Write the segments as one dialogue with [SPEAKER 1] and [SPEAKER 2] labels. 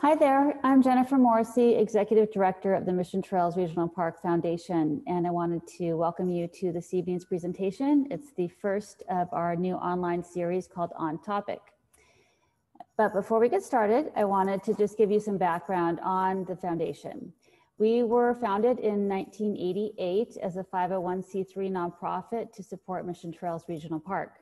[SPEAKER 1] Hi there, I'm Jennifer Morrissey, Executive Director of the Mission Trails Regional Park Foundation, and I wanted to welcome you to this evening's presentation. It's the first of our new online series called On Topic. But before we get started, I wanted to just give you some background on the foundation. We were founded in 1988 as a 501c3 nonprofit to support Mission Trails Regional Park.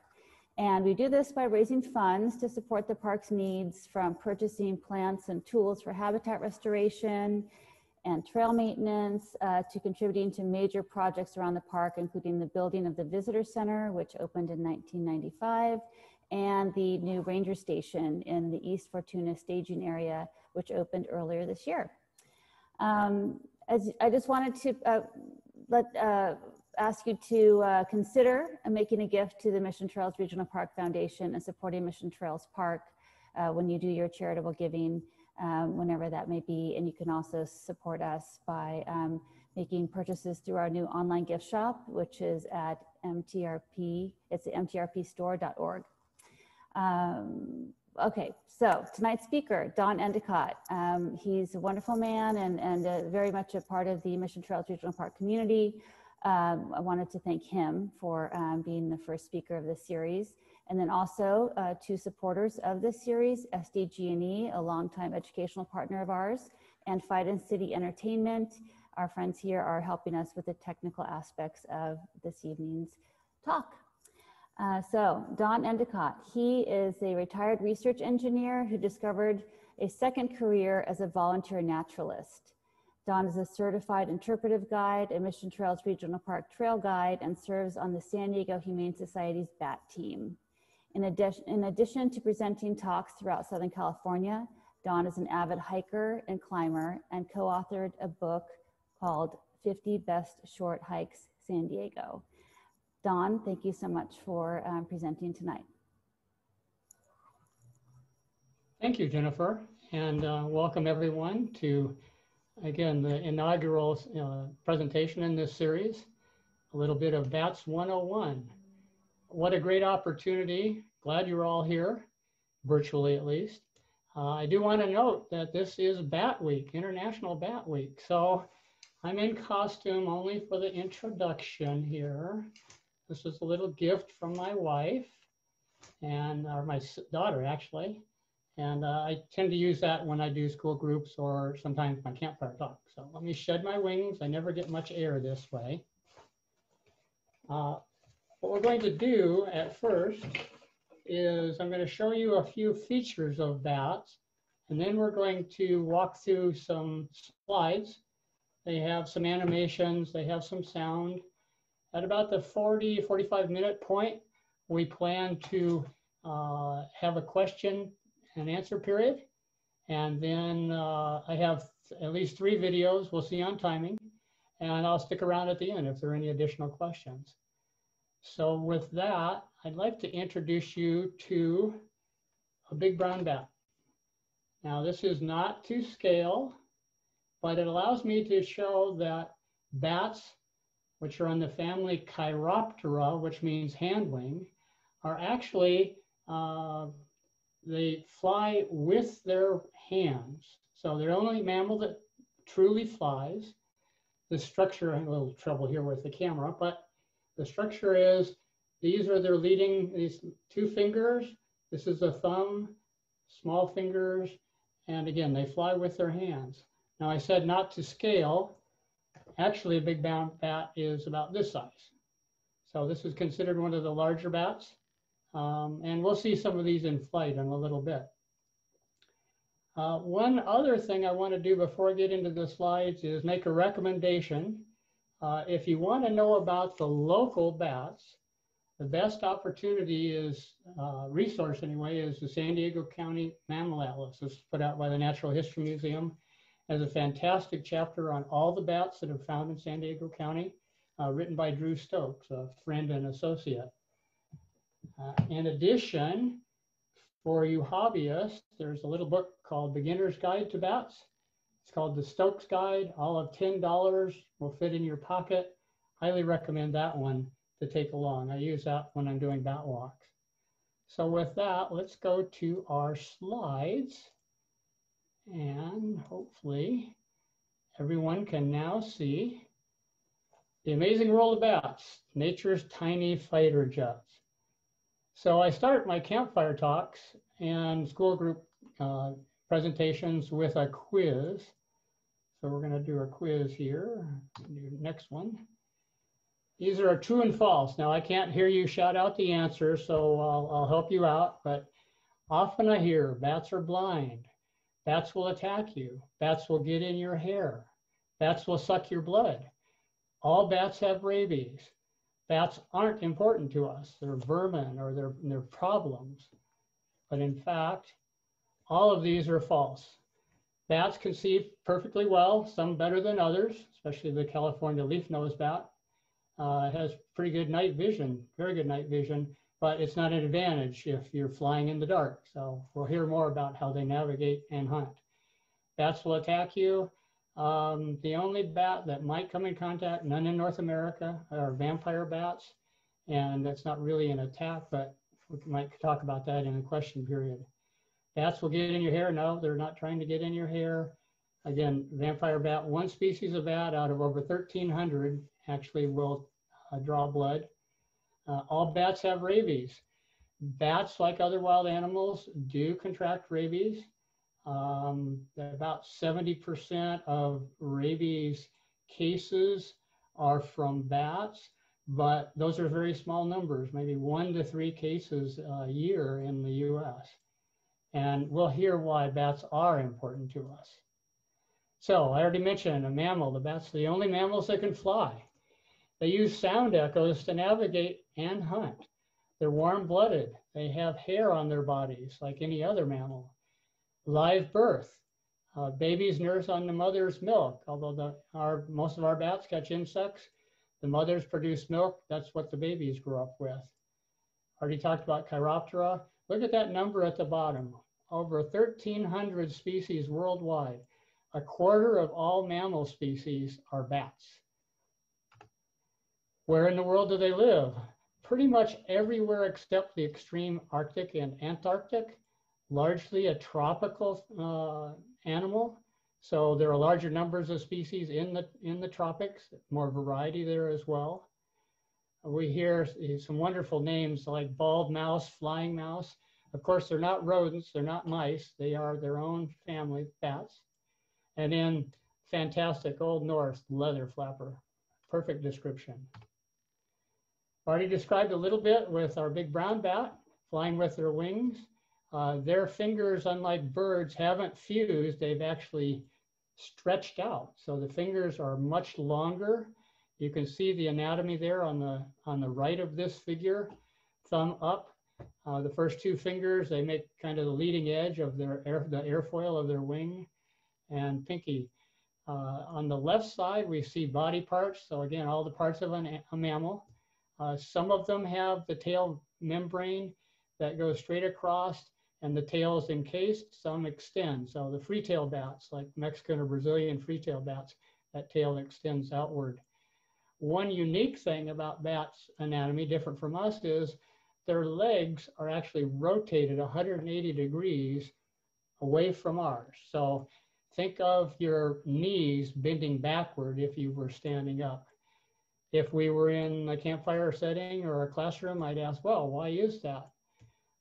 [SPEAKER 1] And we do this by raising funds to support the park's needs from purchasing plants and tools for habitat restoration and trail maintenance uh, to contributing to major projects around the park, including the building of the visitor center, which opened in 1995, and the new ranger station in the East Fortuna staging area, which opened earlier this year. Um, as I just wanted to uh, let uh, ask you to uh, consider making a gift to the Mission Trails Regional Park Foundation and supporting Mission Trails Park uh, when you do your charitable giving, um, whenever that may be. And you can also support us by um, making purchases through our new online gift shop, which is at MTRP, it's the mtrpstore.org. Um, okay, so tonight's speaker, Don Endicott. Um, he's a wonderful man and, and uh, very much a part of the Mission Trails Regional Park community. Um, I wanted to thank him for um, being the first speaker of this series. And then also uh, two supporters of this series, SDG&E, a longtime educational partner of ours, and Fiden City Entertainment. Our friends here are helping us with the technical aspects of this evening's talk. Uh, so Don Endicott, he is a retired research engineer who discovered a second career as a volunteer naturalist. Don is a certified interpretive guide, a Mission Trails Regional Park trail guide, and serves on the San Diego Humane Society's BAT team. In addition, in addition to presenting talks throughout Southern California, Don is an avid hiker and climber and co-authored a book called 50 Best Short Hikes San Diego. Don, thank you so much for um, presenting tonight.
[SPEAKER 2] Thank you, Jennifer, and uh, welcome everyone to again, the inaugural uh, presentation in this series, a little bit of BATS 101. What a great opportunity. Glad you're all here, virtually at least. Uh, I do want to note that this is Bat Week, International Bat Week. So I'm in costume only for the introduction here. This is a little gift from my wife and or my daughter actually. And uh, I tend to use that when I do school groups or sometimes my campfire talk. So let me shed my wings. I never get much air this way. Uh, what we're going to do at first is I'm going to show you a few features of bats, and then we're going to walk through some slides. They have some animations, they have some sound. At about the 40, 45 minute point, we plan to uh, have a question and answer period. And then uh, I have at least three videos we'll see on timing. And I'll stick around at the end if there are any additional questions. So with that, I'd like to introduce you to a big brown bat. Now this is not to scale, but it allows me to show that bats, which are in the family Chiroptera, which means handwing, are actually uh, they fly with their hands. So they're the only mammal that truly flies. The structure, I have a little trouble here with the camera, but the structure is these are their leading, these two fingers. This is a thumb, small fingers, and again, they fly with their hands. Now I said not to scale. Actually, a big bat is about this size. So this is considered one of the larger bats. Um, and we'll see some of these in flight in a little bit. Uh, one other thing I want to do before I get into the slides is make a recommendation. Uh, if you want to know about the local bats, the best opportunity is, uh, resource anyway, is the San Diego County Mammal Atlas. Is put out by the Natural History Museum. Has a fantastic chapter on all the bats that are found in San Diego County, uh, written by Drew Stokes, a friend and associate. Uh, in addition, for you hobbyists, there's a little book called Beginner's Guide to Bats. It's called the Stokes Guide. All of $10 will fit in your pocket. Highly recommend that one to take along. I use that when I'm doing bat walks. So with that, let's go to our slides. And hopefully everyone can now see the amazing world of bats, nature's tiny fighter jets. So I start my campfire talks and school group uh, presentations with a quiz. So we're gonna do a quiz here, next one. These are true and false. Now I can't hear you shout out the answer, so I'll, I'll help you out, but often I hear bats are blind. Bats will attack you. Bats will get in your hair. Bats will suck your blood. All bats have rabies. Bats aren't important to us. They're vermin or they're, they're problems. But in fact, all of these are false. Bats can see perfectly well, some better than others, especially the California leaf-nosed bat uh, has pretty good night vision, very good night vision, but it's not an advantage if you're flying in the dark. So we'll hear more about how they navigate and hunt. Bats will attack you. Um, the only bat that might come in contact, none in North America, are vampire bats. And that's not really an attack, but we might talk about that in the question period. Bats will get in your hair. No, they're not trying to get in your hair. Again, vampire bat, one species of bat out of over 1,300 actually will uh, draw blood. Uh, all bats have rabies. Bats, like other wild animals, do contract rabies. Um, about 70% of rabies cases are from bats, but those are very small numbers, maybe one to three cases a year in the US. And we'll hear why bats are important to us. So I already mentioned a mammal, the bat's the only mammals that can fly. They use sound echoes to navigate and hunt. They're warm blooded. They have hair on their bodies like any other mammal. Live birth. Uh, babies nurse on the mother's milk, although the, our, most of our bats catch insects. The mothers produce milk. That's what the babies grow up with. Already talked about Chiroptera. Look at that number at the bottom. Over 1,300 species worldwide. A quarter of all mammal species are bats. Where in the world do they live? Pretty much everywhere except the extreme Arctic and Antarctic, largely a tropical uh, animal. So there are larger numbers of species in the, in the tropics, more variety there as well. We hear some wonderful names like bald mouse, flying mouse. Of course, they're not rodents, they're not mice, they are their own family, bats. And then fantastic Old Norse leather flapper, perfect description. Already described a little bit with our big brown bat flying with their wings. Uh, their fingers, unlike birds, haven't fused. They've actually stretched out. So the fingers are much longer. You can see the anatomy there on the, on the right of this figure, thumb up. Uh, the first two fingers, they make kind of the leading edge of their air, the airfoil of their wing and pinky. Uh, on the left side, we see body parts. So again, all the parts of an, a mammal. Uh, some of them have the tail membrane that goes straight across and the tail is encased, some extend. So the free-tail bats, like Mexican or Brazilian free-tail bats, that tail extends outward. One unique thing about bats' anatomy, different from us, is their legs are actually rotated 180 degrees away from ours. So think of your knees bending backward if you were standing up. If we were in a campfire setting or a classroom, I'd ask, well, why is that?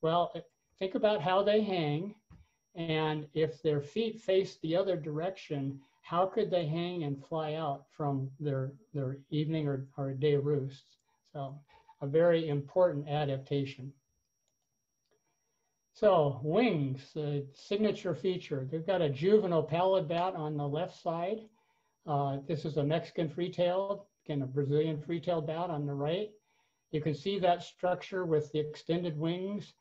[SPEAKER 2] Well, think about how they hang. And if their feet face the other direction, how could they hang and fly out from their, their evening or, or day roosts? So a very important adaptation. So wings, the signature feature. They've got a juvenile pallid bat on the left side. Uh, this is a Mexican free-tailed again, a Brazilian free-tailed bat on the right. You can see that structure with the extended wings.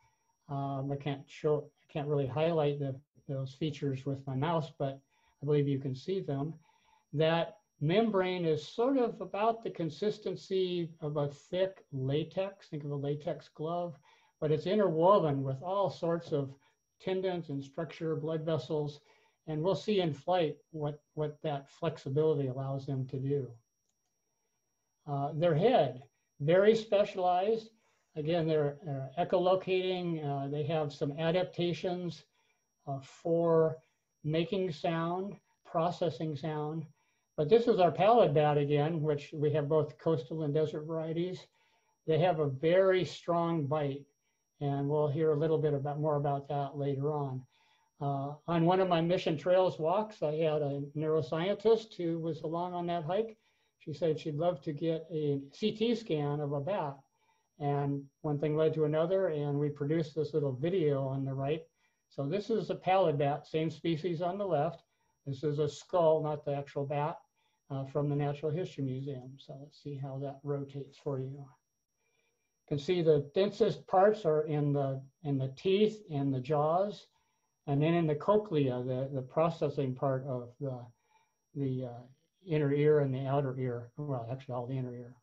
[SPEAKER 2] Um, I can't show, I can't really highlight the, those features with my mouse, but I believe you can see them. That membrane is sort of about the consistency of a thick latex, think of a latex glove, but it's interwoven with all sorts of tendons and structure, blood vessels, and we'll see in flight what, what that flexibility allows them to do. Uh, their head, very specialized. Again, they're uh, echolocating. Uh, they have some adaptations uh, for making sound, processing sound. But this is our pallid bat again, which we have both coastal and desert varieties. They have a very strong bite, and we'll hear a little bit about more about that later on. Uh, on one of my mission trails walks, I had a neuroscientist who was along on that hike. She said she'd love to get a CT scan of a bat. And one thing led to another, and we produced this little video on the right. So this is a pallid bat, same species on the left. This is a skull, not the actual bat, uh, from the Natural History Museum. So let's see how that rotates for you. You can see the densest parts are in the, in the teeth and the jaws. And then in the cochlea, the, the processing part of the, the uh, inner ear and the outer ear, well, actually all the inner ear.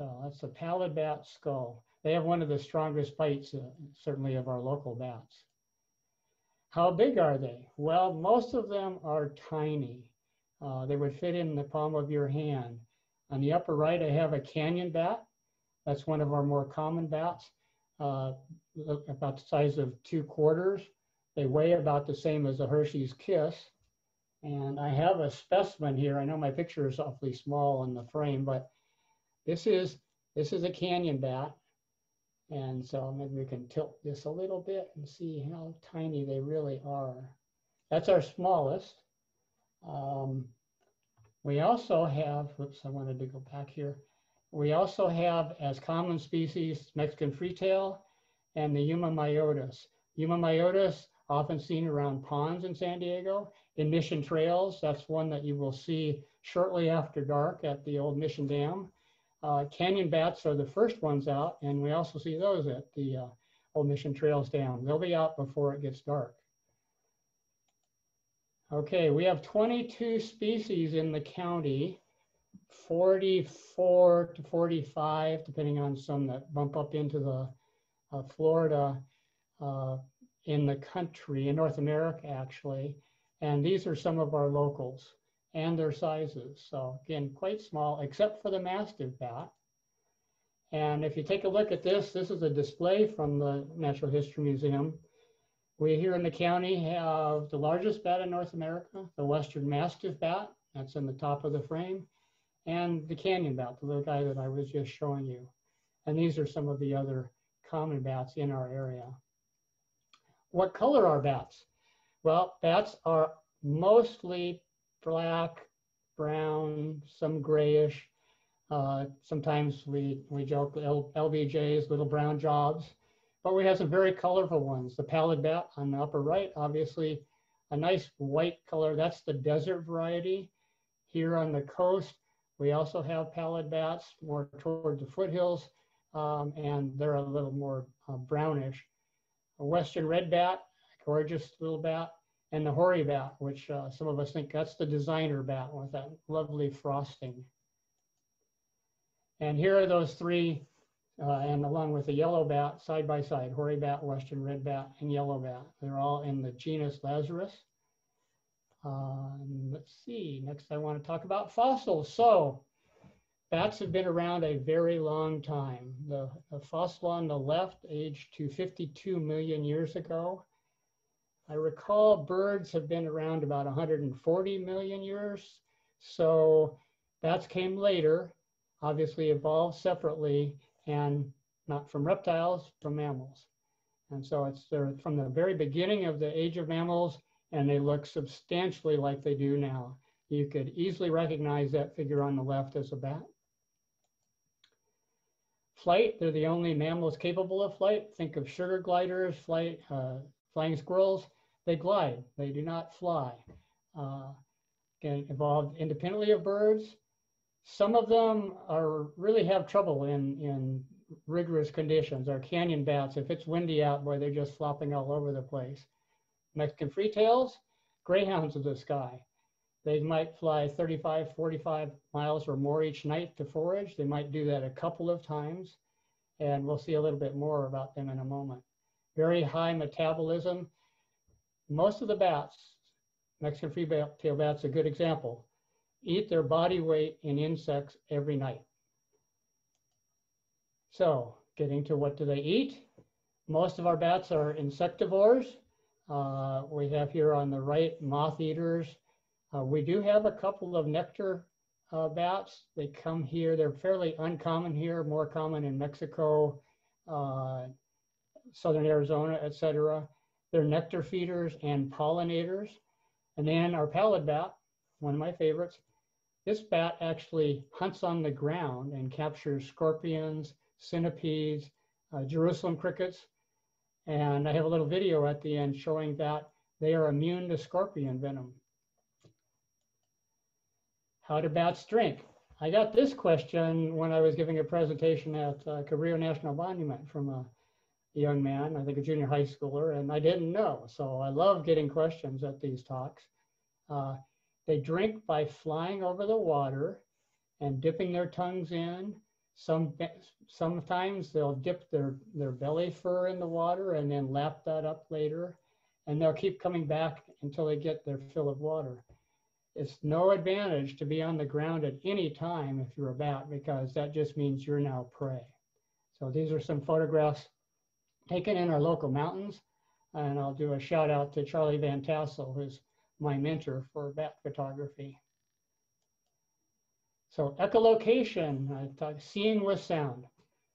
[SPEAKER 2] So that's a pallid bat skull. They have one of the strongest bites, uh, certainly of our local bats. How big are they? Well, most of them are tiny. Uh, they would fit in the palm of your hand. On the upper right, I have a canyon bat. That's one of our more common bats, uh, about the size of two quarters. They weigh about the same as a Hershey's Kiss. And I have a specimen here. I know my picture is awfully small in the frame, but this is this is a canyon bat. And so maybe we can tilt this a little bit and see how tiny they really are. That's our smallest. Um, we also have, whoops, I wanted to go back here. We also have as common species Mexican freetail and the Yuma myotis. Yuma myotis often seen around ponds in San Diego. In Mission Trails, that's one that you will see shortly after dark at the old Mission Dam. Uh, canyon bats are the first ones out, and we also see those at the uh, old Mission Trails Dam. They'll be out before it gets dark. Okay, we have 22 species in the county, 44 to 45, depending on some that bump up into the uh, Florida uh, in the country, in North America, actually. And these are some of our locals and their sizes. So again, quite small, except for the mastiff bat. And if you take a look at this, this is a display from the Natural History Museum. We here in the county have the largest bat in North America, the Western Mastiff bat, that's in the top of the frame, and the Canyon bat, the little guy that I was just showing you. And these are some of the other common bats in our area. What color are bats? Well, bats are mostly black, brown, some grayish. Uh, sometimes we, we joke L, LBJs, little brown jobs, but we have some very colorful ones. The pallid bat on the upper right, obviously a nice white color. That's the desert variety. Here on the coast, we also have pallid bats more toward the foothills, um, and they're a little more uh, brownish a western red bat, gorgeous little bat, and the hoary bat, which uh, some of us think that's the designer bat with that lovely frosting. And here are those three, uh, and along with the yellow bat, side by side, hoary bat, western red bat, and yellow bat. They're all in the genus Lasiurus. Uh, let's see, next I want to talk about fossils. So Bats have been around a very long time. The, the fossil on the left aged to 52 million years ago. I recall birds have been around about 140 million years. So bats came later, obviously evolved separately and not from reptiles, from mammals. And so it's from the very beginning of the age of mammals and they look substantially like they do now. You could easily recognize that figure on the left as a bat. Flight, they're the only mammals capable of flight. Think of sugar gliders, flight, uh, flying squirrels. They glide, they do not fly. Uh, again, evolved independently of birds. Some of them are really have trouble in, in rigorous conditions. Our canyon bats, if it's windy out, boy, they're just flopping all over the place. Mexican freetails, greyhounds of the sky. They might fly 35, 45 miles or more each night to forage. They might do that a couple of times, and we'll see a little bit more about them in a moment. Very high metabolism. Most of the bats, Mexican free-tail bats, a good example, eat their body weight in insects every night. So getting to what do they eat? Most of our bats are insectivores. Uh, we have here on the right moth eaters. Uh, we do have a couple of nectar uh, bats. They come here. They're fairly uncommon here, more common in Mexico, uh, southern Arizona, etc. They're nectar feeders and pollinators. And then our pallid bat, one of my favorites. This bat actually hunts on the ground and captures scorpions, centipedes, uh, Jerusalem crickets. And I have a little video at the end showing that they are immune to scorpion venom. How do bats drink? I got this question when I was giving a presentation at uh, Cabrillo National Monument from a, young man, I think a junior high schooler, and I didn't know. So I love getting questions at these talks. Uh, they drink by flying over the water and dipping their tongues in. Some sometimes they'll dip their, their belly fur in the water and then lap that up later. And they'll keep coming back until they get their fill of water. It's no advantage to be on the ground at any time if you're a bat because that just means you're now prey. So these are some photographs taken in our local mountains. And I'll do a shout out to Charlie Van Tassel, who's my mentor for bat photography. So echolocation, talk, seeing with sound.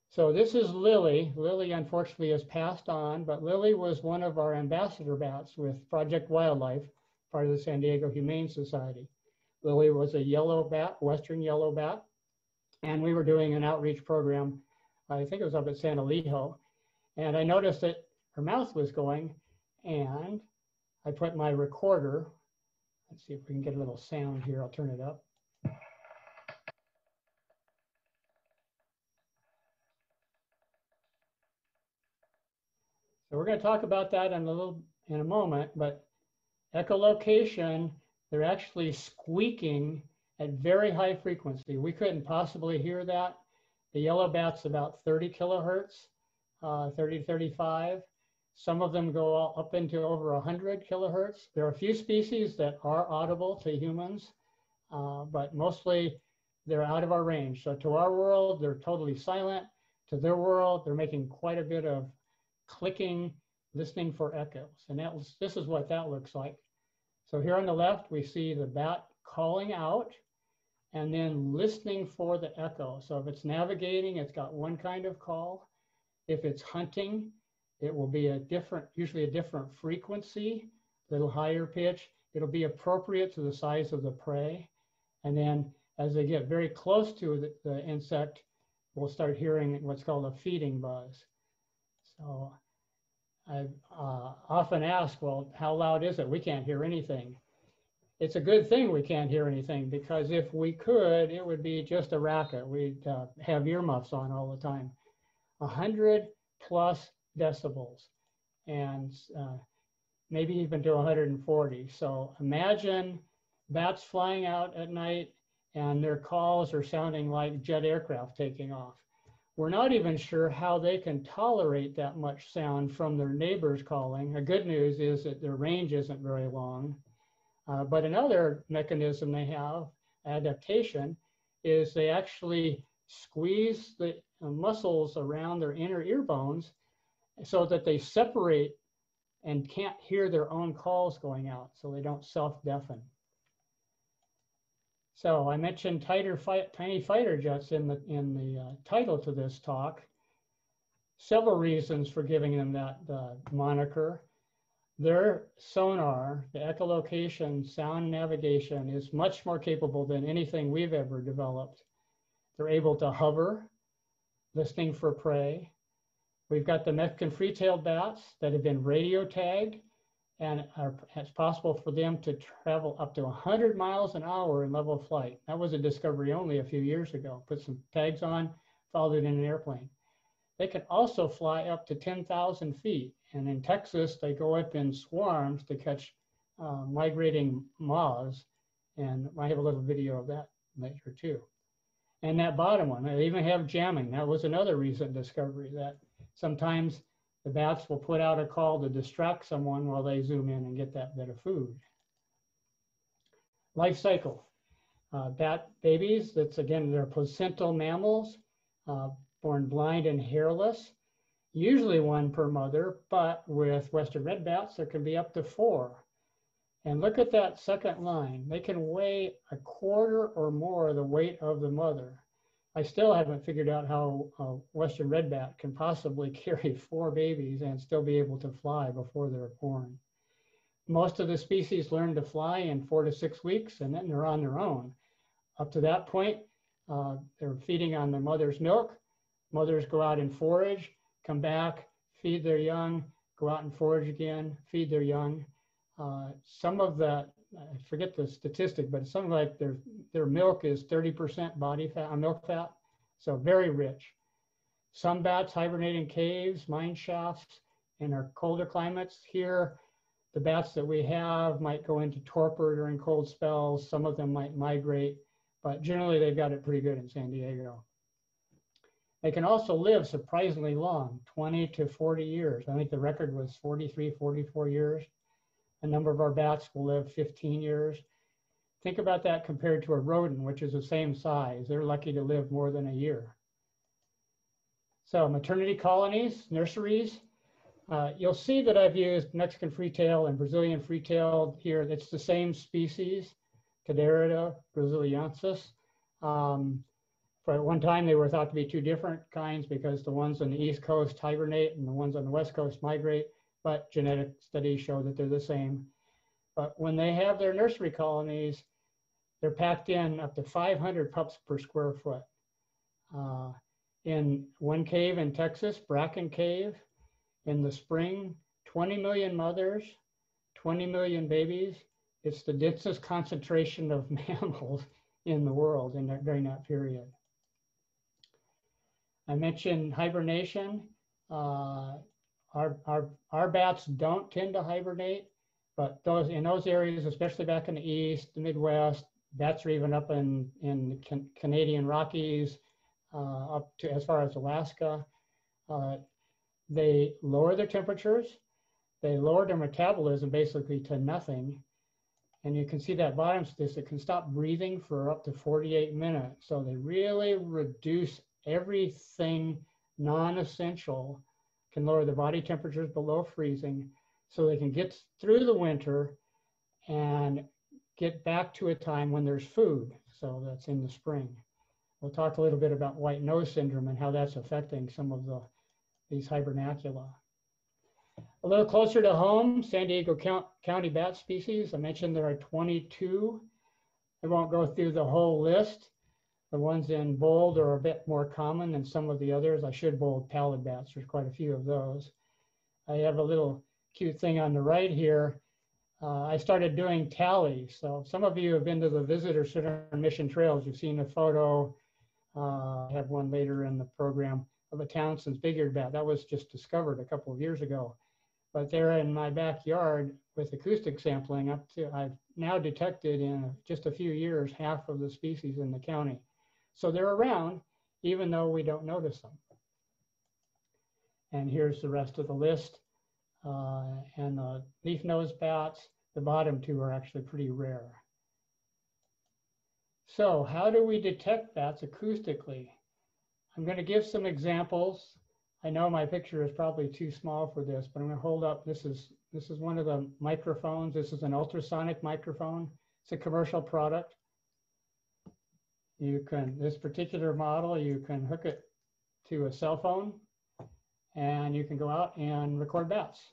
[SPEAKER 2] So this is Lily. Lily unfortunately has passed on, but Lily was one of our ambassador bats with Project Wildlife, part of the San Diego Humane Society. Lily was a yellow bat, western yellow bat, and we were doing an outreach program, I think it was up at San Elijo, and I noticed that her mouth was going, and I put my recorder, let's see if we can get a little sound here, I'll turn it up. So we're going to talk about that in a little in a moment, but echolocation, they're actually squeaking at very high frequency. We couldn't possibly hear that. The yellow bat's about 30 kilohertz, uh, 30 to 35. Some of them go up into over 100 kilohertz. There are a few species that are audible to humans, uh, but mostly they're out of our range. So to our world, they're totally silent. To their world, they're making quite a bit of clicking, listening for echoes. And that was, this is what that looks like. So here on the left, we see the bat calling out and then listening for the echo. So if it's navigating, it's got one kind of call. If it's hunting, it will be a different, usually a different frequency, a little higher pitch. It'll be appropriate to the size of the prey. And then as they get very close to the, the insect, we'll start hearing what's called a feeding buzz. So I uh, often ask, well, how loud is it? We can't hear anything. It's a good thing we can't hear anything because if we could, it would be just a racket. We'd uh, have earmuffs on all the time. 100 plus decibels and uh, maybe even to 140. So imagine bats flying out at night and their calls are sounding like jet aircraft taking off. We're not even sure how they can tolerate that much sound from their neighbors calling. The good news is that their range isn't very long. Uh, but another mechanism they have, adaptation, is they actually squeeze the muscles around their inner ear bones so that they separate and can't hear their own calls going out, so they don't self-deafen. So I mentioned tighter fight, tiny fighter jets in the in the uh, title to this talk. Several reasons for giving them that uh, moniker. Their sonar, the echolocation sound navigation, is much more capable than anything we've ever developed. They're able to hover, listening for prey. We've got the Mexican free-tailed bats that have been radio tagged and are, it's possible for them to travel up to 100 miles an hour in level flight. That was a discovery only a few years ago. Put some tags on, followed it in an airplane. They can also fly up to 10,000 feet. And in Texas, they go up in swarms to catch uh, migrating moths. And I have a little video of that later too. And that bottom one, they even have jamming. That was another recent discovery that sometimes the bats will put out a call to distract someone while they zoom in and get that bit of food. Life cycle. Uh, bat babies, that's again, they're placental mammals, uh, born blind and hairless. usually one per mother, but with western red bats, there can be up to four. And look at that second line. They can weigh a quarter or more the weight of the mother. I still haven't figured out how a western red bat can possibly carry four babies and still be able to fly before they're born. Most of the species learn to fly in four to six weeks and then they're on their own. Up to that point, uh, they're feeding on their mother's milk. Mothers go out and forage, come back, feed their young, go out and forage again, feed their young. Uh, some of the, I forget the statistic, but something like their, their milk is 30% body fat, uh, milk fat, so very rich. Some bats hibernate in caves, mine shafts, in our colder climates. Here, the bats that we have might go into torpor during cold spells. Some of them might migrate, but generally they've got it pretty good in San Diego. They can also live surprisingly long, 20 to 40 years. I think the record was 43, 44 years. A number of our bats will live 15 years. Think about that compared to a rodent, which is the same size. They're lucky to live more than a year. So maternity colonies, nurseries. Uh, you'll see that I've used Mexican freetail and Brazilian freetail here. It's the same species, Tadarida brasiliensis. Um, for at one time, they were thought to be two different kinds because the ones on the East Coast hibernate and the ones on the West Coast migrate but genetic studies show that they're the same. But when they have their nursery colonies, they're packed in up to 500 pups per square foot. Uh, in one cave in Texas, Bracken Cave, in the spring, 20 million mothers, 20 million babies. It's the densest concentration of mammals in the world in that, during that period. I mentioned hibernation. Uh, our, our, our bats don't tend to hibernate, but those in those areas, especially back in the east, the Midwest, bats are even up in, in the can, Canadian Rockies, uh, up to as far as Alaska. Uh, they lower their temperatures, they lower their metabolism basically to nothing. And you can see that bottom statistic can stop breathing for up to 48 minutes. So they really reduce everything non-essential can lower the body temperatures below freezing so they can get through the winter and get back to a time when there's food. So that's in the spring. We'll talk a little bit about white nose syndrome and how that's affecting some of the these hibernacula. A little closer to home, San Diego County bat species. I mentioned there are 22. I won't go through the whole list. The ones in bold are a bit more common than some of the others. I should bold pallid bats. There's quite a few of those. I have a little cute thing on the right here. Uh, I started doing tallies. So some of you have been to the visitor center on Mission Trails. You've seen a photo. Uh, I have one later in the program of a Townsend's big-eared bat. That was just discovered a couple of years ago. But there in my backyard with acoustic sampling up to, I've now detected in just a few years, half of the species in the county. So they're around, even though we don't notice them. And here's the rest of the list. Uh, and the leaf nose bats, the bottom two are actually pretty rare. So how do we detect bats acoustically? I'm going to give some examples. I know my picture is probably too small for this, but I'm going to hold up. This is this is one of the microphones. This is an ultrasonic microphone. It's a commercial product. You can, this particular model, you can hook it to a cell phone and you can go out and record bats.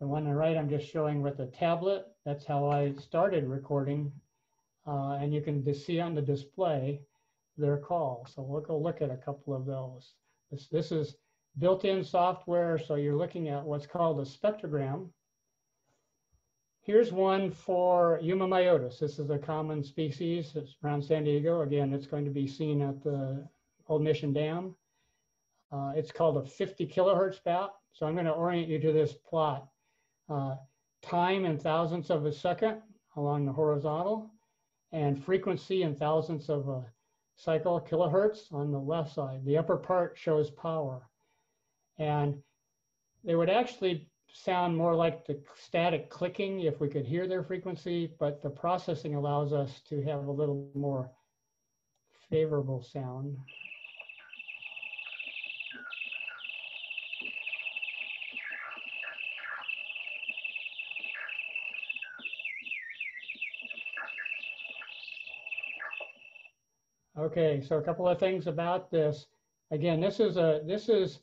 [SPEAKER 2] The one on the right, I'm just showing with a tablet. That's how I started recording. Uh, and you can see on the display their call. So we'll go look at a couple of those. This, this is built-in software. So you're looking at what's called a spectrogram. Here's one for Yuma myotis. This is a common species. It's around San Diego. Again, it's going to be seen at the Old Mission Dam. Uh, it's called a 50 kilohertz bat. So I'm going to orient you to this plot. Uh, time in thousandths of a second along the horizontal and frequency in thousandths of a cycle kilohertz on the left side. The upper part shows power. And they would actually sound more like the static clicking if we could hear their frequency, but the processing allows us to have a little more favorable sound. Okay, so a couple of things about this. Again, this is a this is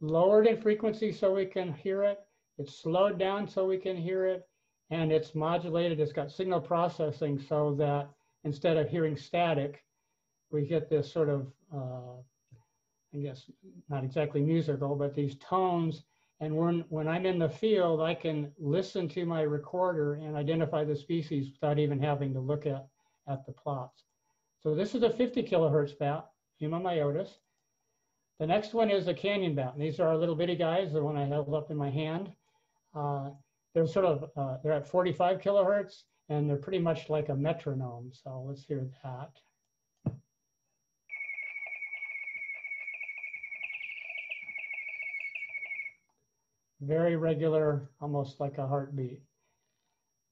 [SPEAKER 2] lowered in frequency so we can hear it. It's slowed down so we can hear it, and it's modulated. It's got signal processing so that instead of hearing static, we get this sort of, uh, I guess, not exactly musical, but these tones. And when, when I'm in the field, I can listen to my recorder and identify the species without even having to look at, at the plots. So this is a 50 kilohertz bat, Yuma myotis. The next one is a canyon bat. And these are our little bitty guys, the one I held up in my hand. Uh, they're sort of, uh, they're at 45 kilohertz and they're pretty much like a metronome. So let's hear that. Very regular, almost like a heartbeat.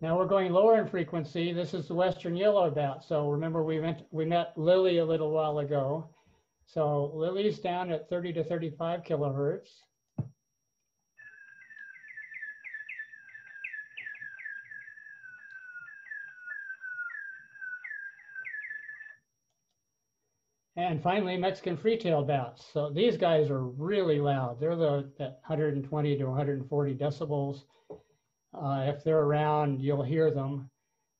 [SPEAKER 2] Now we're going lower in frequency. This is the Western yellow bat. So remember we went, we met Lily a little while ago. So Lily's down at 30 to 35 kilohertz. And finally, Mexican free-tailed bats. So these guys are really loud. They're the 120 to 140 decibels. Uh, if they're around, you'll hear them.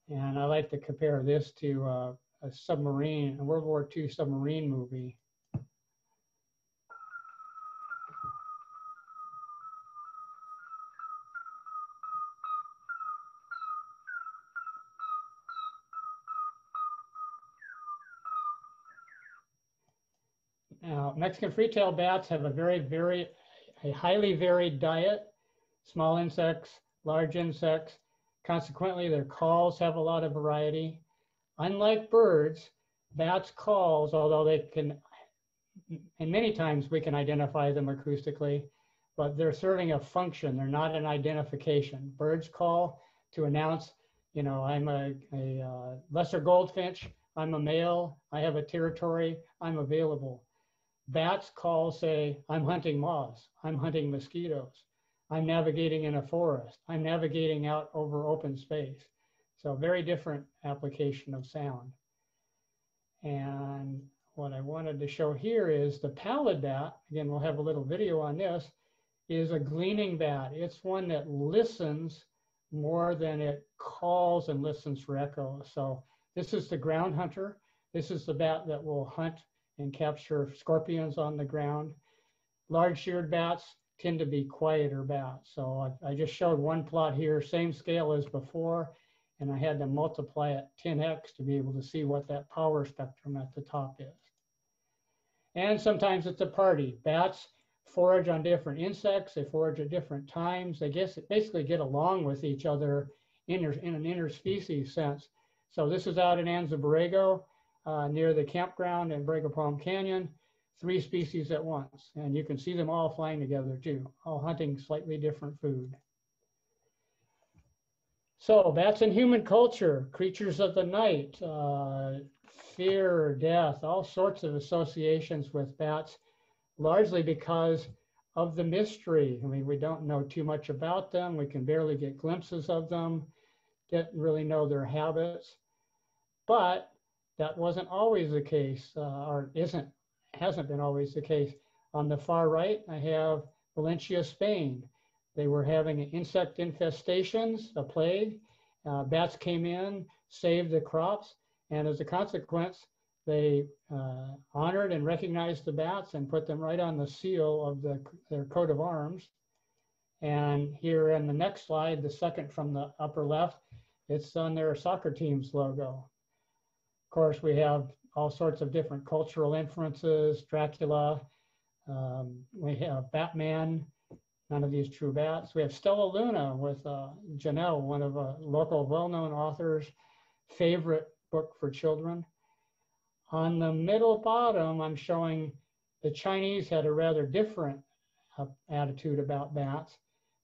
[SPEAKER 2] And I like to compare this to uh, a submarine, a World War II submarine movie. Now, Mexican free-tailed bats have a very, very, a highly varied diet, small insects, large insects. Consequently, their calls have a lot of variety. Unlike birds, bats' calls, although they can, and many times we can identify them acoustically, but they're serving a function. They're not an identification. Birds call to announce, you know, I'm a, a uh, lesser goldfinch, I'm a male, I have a territory, I'm available. Bats call, say, I'm hunting moths, I'm hunting mosquitoes, I'm navigating in a forest, I'm navigating out over open space. So very different application of sound. And what I wanted to show here is the pallid bat, again, we'll have a little video on this, is a gleaning bat. It's one that listens more than it calls and listens for echo. So this is the ground hunter. This is the bat that will hunt and capture scorpions on the ground. Large sheared bats tend to be quieter bats. So I, I just showed one plot here, same scale as before, and I had to multiply it 10x to be able to see what that power spectrum at the top is. And sometimes it's a party. Bats forage on different insects, they forage at different times. They guess basically get along with each other in, in an interspecies sense. So this is out in Anza Borrego uh, near the campground in Borrego Palm Canyon, three species at once. And you can see them all flying together too, all hunting slightly different food. So bats in human culture, creatures of the night, uh, fear, death, all sorts of associations with bats, largely because of the mystery. I mean, we don't know too much about them. We can barely get glimpses of them, didn't really know their habits. But that wasn't always the case, uh, or isn't, hasn't been always the case. On the far right, I have Valencia, Spain. They were having insect infestations, a plague. Uh, bats came in, saved the crops, and as a consequence, they uh, honored and recognized the bats and put them right on the seal of the, their coat of arms. And here in the next slide, the second from the upper left, it's on their soccer team's logo course, we have all sorts of different cultural influences, Dracula, um, we have Batman, none of these true bats. We have Stellaluna with uh, Janell, one of a local well-known authors' favorite book for children. On the middle bottom, I'm showing the Chinese had a rather different uh, attitude about bats.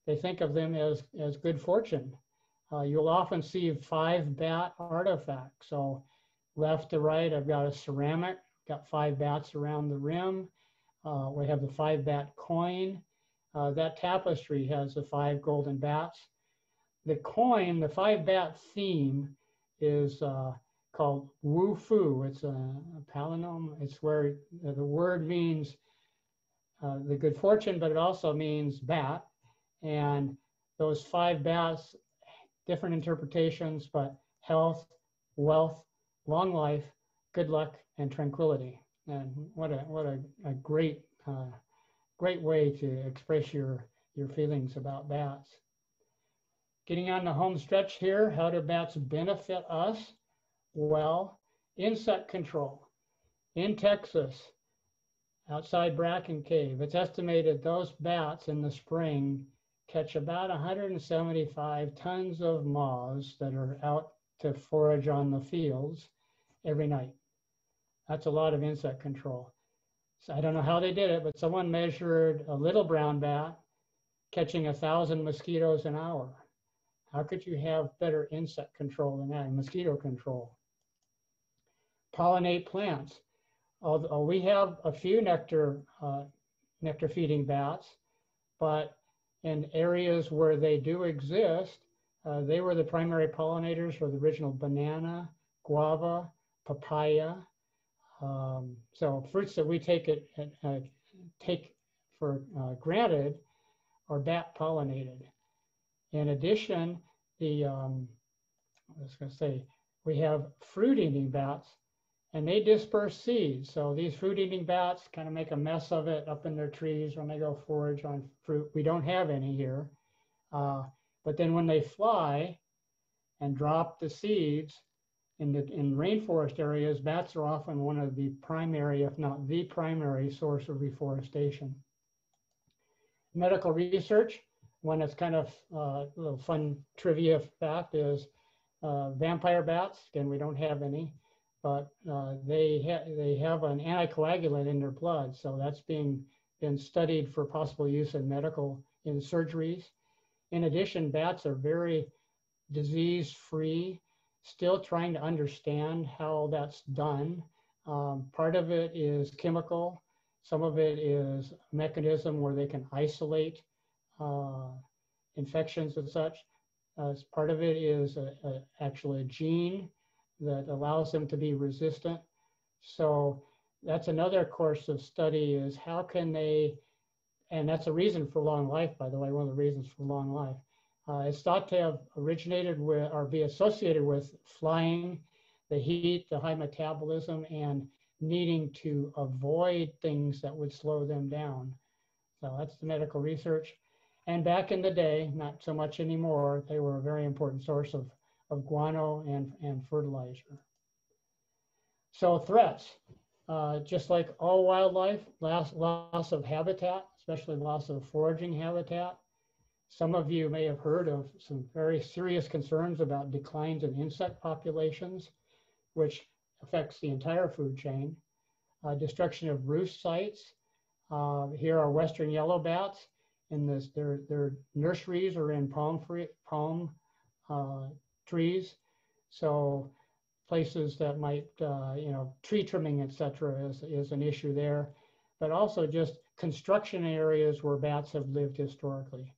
[SPEAKER 2] They think of them as, as good fortune. Uh, you'll often see five bat artifacts. So left to right, I've got a ceramic, got five bats around the rim. Uh, we have the five bat coin. Uh, that tapestry has the five golden bats. The coin, the five bat theme is uh, called Wu Fu. It's a, a. It's where the word means uh, the good fortune, but it also means bat. And those five bats, different interpretations, but health, wealth, long life, good luck, and tranquility. And what a what a, a great uh, great way to express your your feelings about bats. Getting on the home stretch here, how do bats benefit us? Well, insect control. In Texas, outside Bracken Cave, it's estimated those bats in the spring catch about 175 tons of moths that are out to forage on the fields every night. That's a lot of insect control. So I don't know how they did it, but someone measured a little brown bat catching a thousand mosquitoes an hour. How could you have better insect control than that, mosquito control? Pollinate plants. Although we have a few nectar, uh, nectar feeding bats, but in areas where they do exist, uh, they were the primary pollinators for the original banana, guava, papaya. Um, so fruits that we take it uh, take for uh, granted are bat pollinated. In addition, the um, I was going to say we have fruit eating bats and they disperse seeds. So these fruit eating bats kind of make a mess of it up in their trees when they go forage on fruit. We don't have any here. Uh, but then when they fly and drop the seeds in the in rainforest areas, bats are often one of the primary, if not the primary source of reforestation. Medical research, one that's kind of uh, a little fun trivia fact is uh, vampire bats. Again, we don't have any but uh, they ha they have an anticoagulant in their blood, so that's being been studied for possible use in medical in surgeries. In addition, bats are very disease-free. Still trying to understand how that's done. Um, part of it is chemical. Some of it is mechanism where they can isolate uh, infections and such. Uh, part of it is a, a, actually a gene that allows them to be resistant. So that's another course of study is how can they, and that's a reason for long life, by the way, one of the reasons for long life. Uh, it's thought to have originated with or be associated with flying, the heat, the high metabolism, and needing to avoid things that would slow them down. So that's the medical research. And back in the day, not so much anymore, they were a very important source of of guano and, and fertilizer. So threats, uh, just like all wildlife, loss, loss of habitat, especially loss of foraging habitat. Some of you may have heard of some very serious concerns about declines in insect populations, which affects the entire food chain. Uh, destruction of roost sites. Uh, here are western yellow bats. In this, their, their nurseries are in palm, free, palm uh, trees. So places that might, uh, you know, tree trimming, et cetera, is, is an issue there. But also just construction areas where bats have lived historically.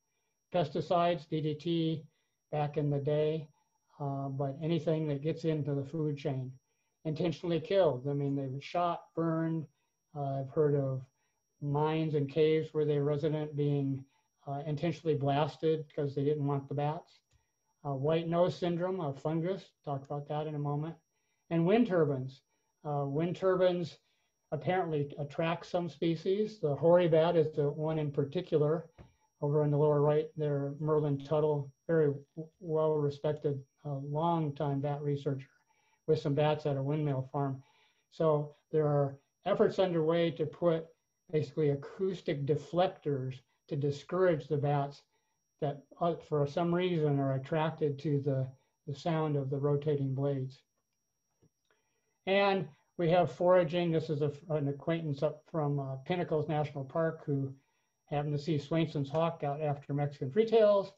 [SPEAKER 2] Pesticides, DDT, back in the day, uh, but anything that gets into the food chain. Intentionally killed. I mean, they were shot, burned. Uh, I've heard of mines and caves where they resident being uh, intentionally blasted because they didn't want the bats uh, white nose syndrome, a fungus, talk about that in a moment, and wind turbines. Uh, wind turbines apparently attract some species. The hoary bat is the one in particular. Over in the lower right there, Merlin Tuttle, very well respected, uh, long time bat researcher with some bats at a windmill farm. So there are efforts underway to put basically acoustic deflectors to discourage the bats that uh, for some reason are attracted to the, the sound of the rotating blades. And we have foraging. This is a, an acquaintance up from uh, Pinnacles National Park who happened to see Swainson's hawk out after Mexican freetails.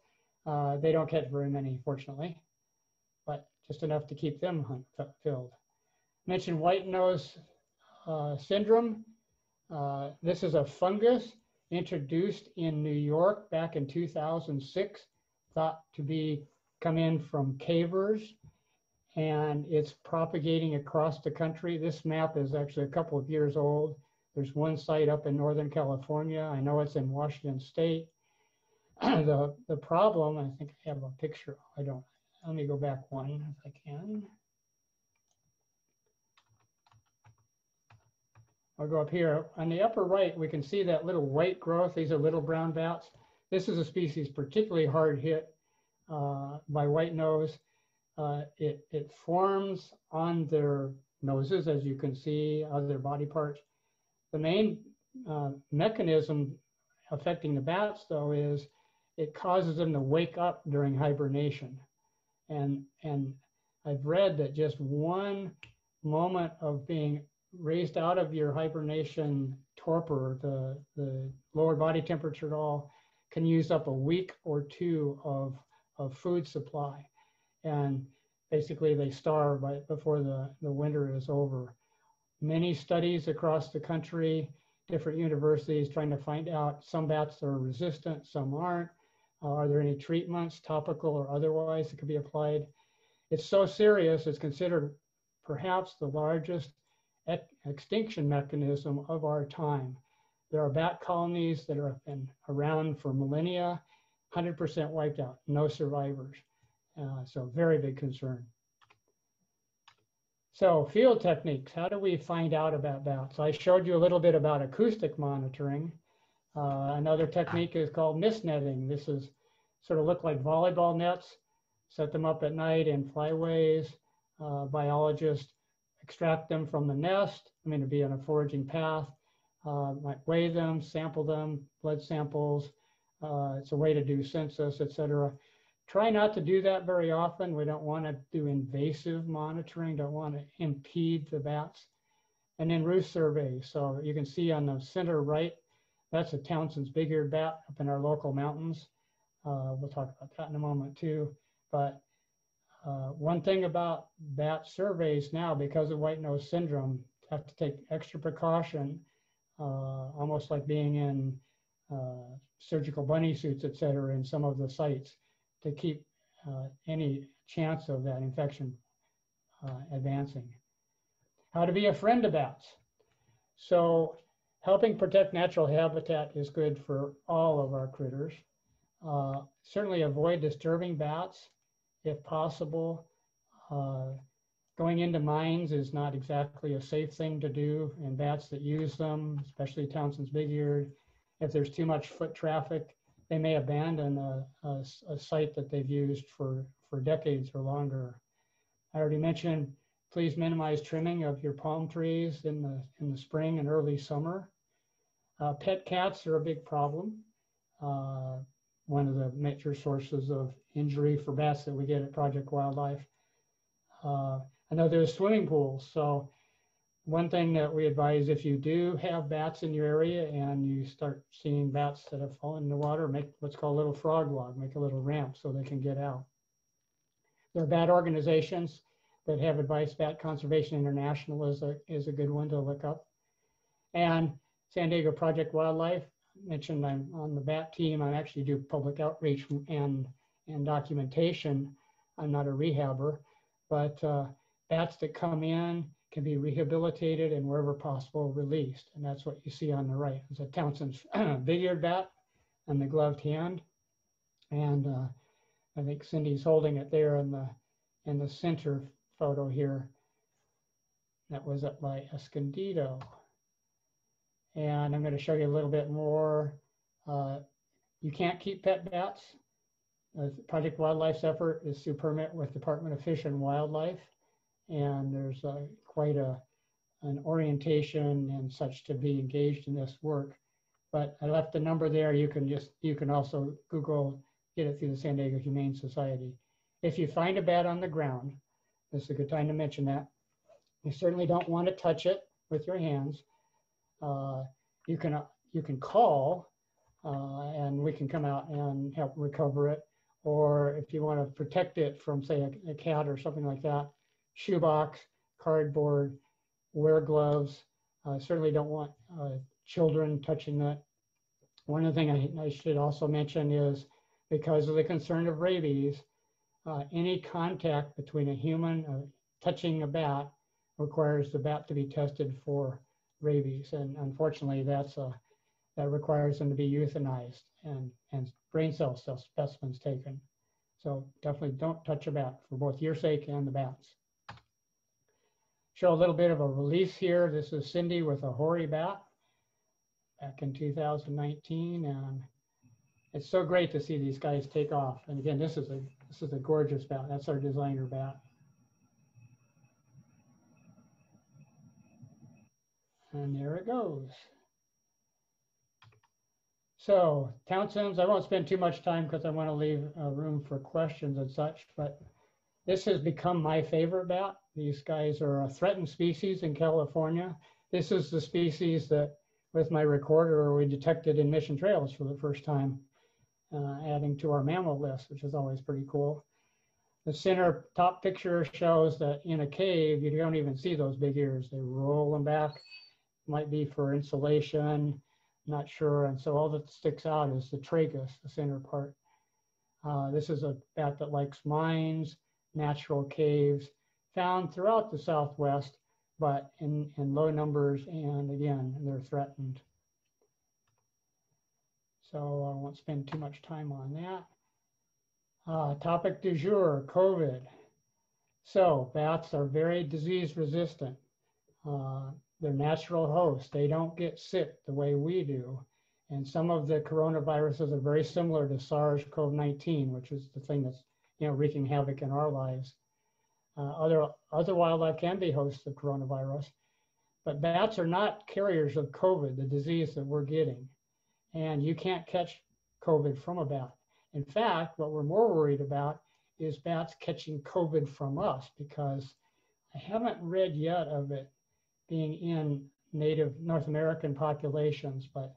[SPEAKER 2] Uh, they don't catch very many, fortunately, but just enough to keep them hunt, filled. Mentioned white nose uh, syndrome. Uh, this is a fungus introduced in New York back in 2006, thought to be come in from cavers. and it's propagating across the country. This map is actually a couple of years old. There's one site up in Northern California. I know it's in Washington State. the, the problem, I think I have a picture. I don't, let me go back one if I can. I'll go up here. On the upper right, we can see that little white growth. These are little brown bats. This is a species particularly hard hit uh, by white nose. Uh, it, it forms on their noses, as you can see, other body parts. The main uh, mechanism affecting the bats, though, is it causes them to wake up during hibernation. And, and I've read that just one moment of being raised out of your hibernation torpor, the, the lower body temperature at all, can use up a week or two of, of food supply. And basically they starve by, before the, the winter is over. Many studies across the country, different universities trying to find out some bats are resistant, some aren't. Uh, are there any treatments, topical or otherwise, that could be applied? It's so serious, it's considered perhaps the largest extinction mechanism of our time. There are bat colonies that have been around for millennia, 100% wiped out, no survivors. Uh, so very big concern. So field techniques, how do we find out about bats? I showed you a little bit about acoustic monitoring. Uh, another technique is called mist netting. This is sort of look like volleyball nets, set them up at night in flyways. Uh, biologists extract them from the nest. I mean, to be on a foraging path, uh, might weigh them, sample them, blood samples. Uh, it's a way to do census, et cetera. Try not to do that very often. We don't want to do invasive monitoring, don't want to impede the bats. And then roost surveys. So you can see on the center right, that's a Townsend's big-eared bat up in our local mountains. Uh, we'll talk about that in a moment too. But uh, one thing about bat surveys now, because of white nose syndrome, have to take extra precaution, uh, almost like being in uh, surgical bunny suits, et cetera, in some of the sites to keep uh, any chance of that infection uh, advancing. How to be a friend to bats. So helping protect natural habitat is good for all of our critters. Uh, certainly avoid disturbing bats if possible. Uh, going into mines is not exactly a safe thing to do, and bats that use them, especially Townsend's big-eared, if there's too much foot traffic, they may abandon a, a, a, site that they've used for, for decades or longer. I already mentioned, please minimize trimming of your palm trees in the, in the spring and early summer. Uh, pet cats are a big problem. Uh, one of the major sources of injury for bats that we get at Project Wildlife. Uh, I know there's swimming pools, so one thing that we advise if you do have bats in your area and you start seeing bats that have fallen in the water, make what's called a little frog log, make a little ramp so they can get out. There are bat organizations that have advice. Bat Conservation International is a, is a good one to look up. And San Diego Project Wildlife, mentioned I'm on the bat team. I actually do public outreach and, and documentation. I'm not a rehabber, but uh, bats that come in, can be rehabilitated and wherever possible released. And that's what you see on the right. It's a Townsend's big-eared bat and the gloved hand. And uh, I think Cindy's holding it there in the in the center photo here. That was at my Escondido. And I'm going to show you a little bit more. Uh, you can't keep pet bats. Project Wildlife's effort is to permit with Department of Fish and Wildlife and there's uh, quite a an orientation and such to be engaged in this work. But I left the number there. You can just you can also Google get it through the San Diego Humane Society. If you find a bat on the ground, this is a good time to mention that. You certainly don't want to touch it with your hands. Uh, you can uh, you can call, uh, and we can come out and help recover it. Or if you want to protect it from, say, a, a cat or something like that, shoebox, cardboard, wear gloves. Uh, certainly don't want uh, children touching that. One other thing I, I, should also mention is because of the concern of rabies, uh, any contact between a human uh, touching a bat requires the bat to be tested for rabies. And unfortunately, that's a, that requires them to be euthanized and, and brain cell specimens taken. So definitely don't touch a bat for both your sake and the bats. Show a little bit of a release here. This is Cindy with a hoary bat back in 2019. And it's so great to see these guys take off. And again, this is a, this is a gorgeous bat. That's our designer bat. And there it goes. So Townsend's, I won't spend too much time because I want to leave uh, room for questions and such, but this has become my favorite bat. These guys are a threatened species in California. This is the species that with my recorder we detected in Mission Trails for the first time, uh, adding to our mammal list, which is always pretty cool. The center top picture shows that in a cave, you don't even see those big ears. They roll them back, might be for insulation, not sure. And so all that sticks out is the tragus, the center part. Uh, this is a bat that likes mines, natural caves, found throughout the Southwest, but in, in low numbers, and again, they're threatened. So I won't spend too much time on that. Uh, topic du jour, COVID. So bats are very disease resistant. Uh, their natural hosts. They don't get sick the way we do. And some of the coronaviruses are very similar to SARS-CoV-19, which is the thing that's you know wreaking havoc in our lives. Uh, other other wildlife can be hosts of coronavirus, but bats are not carriers of COVID, the disease that we're getting. And you can't catch COVID from a bat. In fact, what we're more worried about is bats catching COVID from us because I haven't read yet of it being in native North American populations, but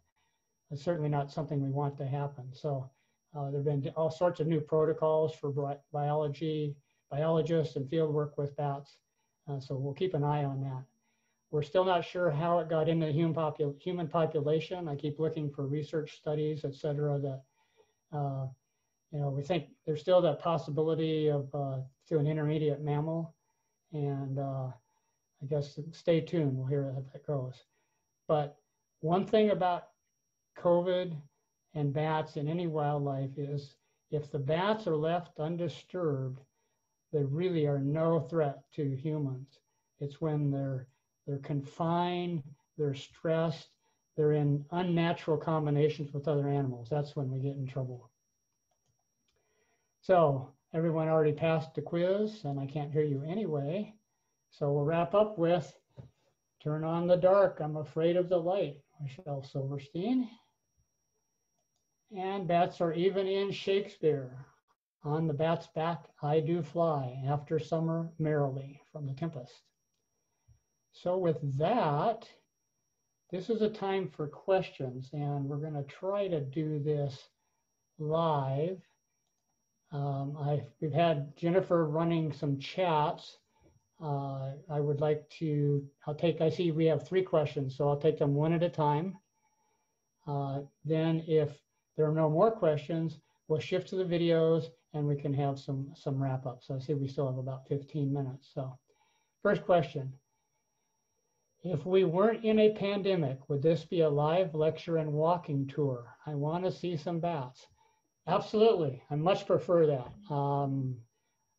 [SPEAKER 2] it's certainly not something we want to happen. So uh, there have been all sorts of new protocols for bi biology, biologists and field work with bats. Uh, so we'll keep an eye on that. We're still not sure how it got into the human, human population. I keep looking for research studies, et cetera, that, uh, you know, we think there's still that possibility of uh, through an intermediate mammal. And uh, I guess stay tuned. We'll hear how that goes. But one thing about COVID and bats and any wildlife is if the bats are left undisturbed, they really are no threat to humans. It's when they're they're confined, they're stressed, they're in unnatural combinations with other animals. That's when we get in trouble. So everyone already passed the quiz and I can't hear you anyway. So we'll wrap up with Turn on the Dark, I'm Afraid of the Light, Michelle Silverstein. And bats are even in Shakespeare. On the bat's back, I do fly, after summer merrily, from The Tempest. So with that, this is a time for questions, and we're going to try to do this live. Um, I've, we've had Jennifer running some chats uh, I would like to, I'll take, I see we have three questions, so I'll take them one at a time. Uh, then if there are no more questions, we'll shift to the videos and we can have some, some wrap up. So I see we still have about 15 minutes. So first question. If we weren't in a pandemic, would this be a live lecture and walking tour? I want to see some bats. Absolutely. I much prefer that. Um,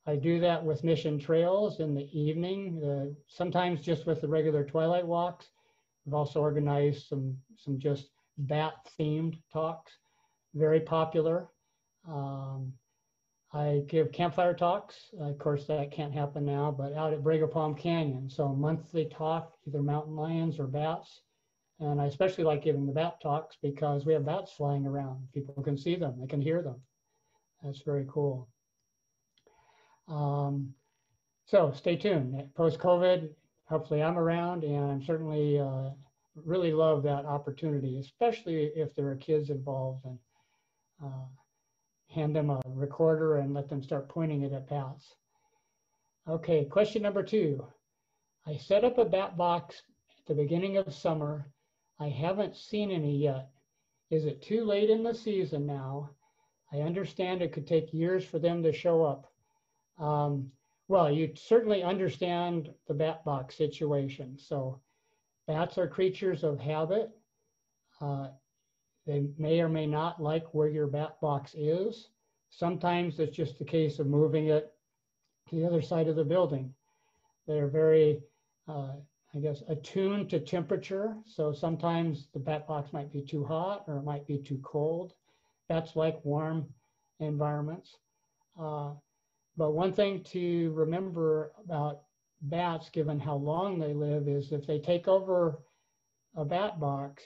[SPEAKER 2] I do that with mission trails in the evening, uh, sometimes just with the regular twilight walks. I've also organized some, some just bat themed talks, very popular. Um, I give campfire talks. Of course, that can't happen now, but out at Borrego Palm Canyon. So monthly talk, either mountain lions or bats. And I especially like giving the bat talks because we have bats flying around. People can see them, they can hear them. That's very cool. Um, so stay tuned. Post COVID, hopefully I'm around, and I'm certainly uh, really love that opportunity, especially if there are kids involved, and uh, hand them a recorder and let them start pointing it at bats. Okay, question number two. I set up a bat box at the beginning of summer. I haven't seen any yet. Is it too late in the season now? I understand it could take years for them to show up. Um, well, you certainly understand the bat box situation. So bats are creatures of habit. Uh, they may or may not like where your bat box is. Sometimes it's just a case of moving it to the other side of the building. They're very, uh, I guess, attuned to temperature. So sometimes the bat box might be too hot or it might be too cold. Bats like warm environments. Uh, but one thing to remember about bats, given how long they live, is if they take over a bat box,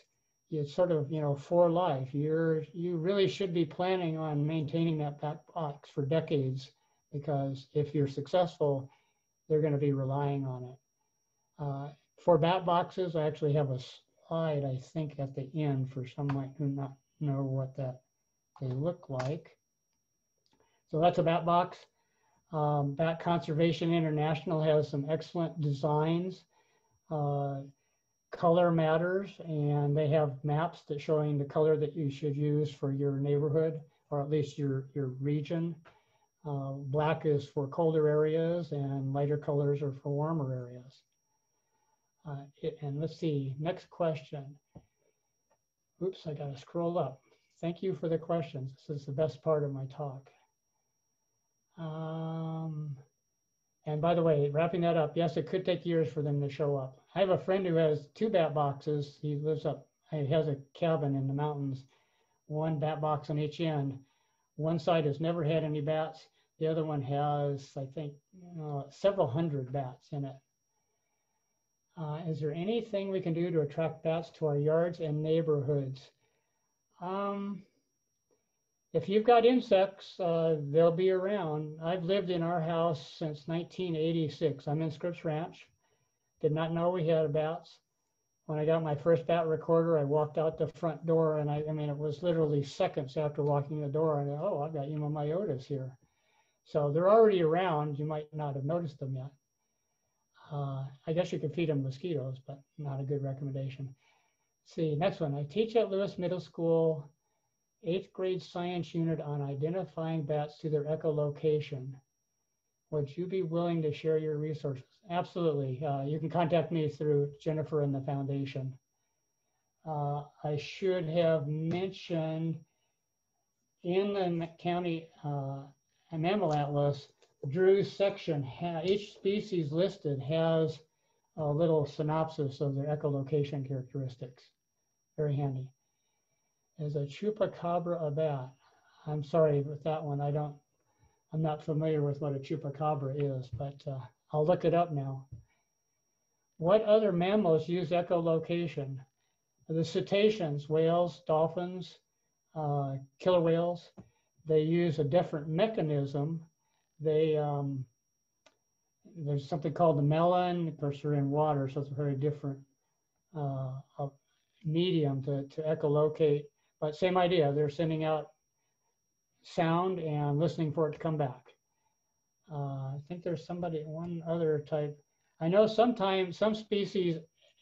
[SPEAKER 2] it's sort of you know for life. You're you really should be planning on maintaining that bat box for decades because if you're successful, they're going to be relying on it. Uh, for bat boxes, I actually have a slide I think at the end for some someone who not know what that they look like. So that's a bat box. Um, Bat Conservation International has some excellent designs. Uh, color matters, and they have maps that showing the color that you should use for your neighborhood, or at least your, your region. Uh, black is for colder areas, and lighter colors are for warmer areas. Uh, it, and let's see, next question. Oops, I gotta scroll up. Thank you for the questions. This is the best part of my talk. Um, and by the way, wrapping that up, yes, it could take years for them to show up. I have a friend who has two bat boxes. He lives up, he has a cabin in the mountains, one bat box on each end. One side has never had any bats. The other one has, I think, uh, several hundred bats in it. Uh, is there anything we can do to attract bats to our yards and neighborhoods? Um, if you've got insects, uh, they'll be around. I've lived in our house since 1986. I'm in Scripps Ranch. Did not know we had bats. When I got my first bat recorder, I walked out the front door, and I, I mean, it was literally seconds after walking the door. And oh, I've got Myotis here. So they're already around. You might not have noticed them yet. Uh, I guess you could feed them mosquitoes, but not a good recommendation. See, next one. I teach at Lewis Middle School eighth grade science unit on identifying bats to their echolocation. Would you be willing to share your resources? Absolutely. Uh, you can contact me through Jennifer and the foundation. Uh, I should have mentioned in the county uh, mammal atlas, Drew's section, each species listed has a little synopsis of their echolocation characteristics. Very handy is a chupacabra a bat? I'm sorry with that one. I don't, I'm not familiar with what a chupacabra is, but uh, I'll look it up now. What other mammals use echolocation? The cetaceans, whales, dolphins, uh, killer whales, they use a different mechanism. They, um, there's something called the melon, of course they're in water, so it's a very different uh, medium to, to echolocate but same idea, they're sending out sound and listening for it to come back. Uh, I think there's somebody, one other type. I know sometimes some species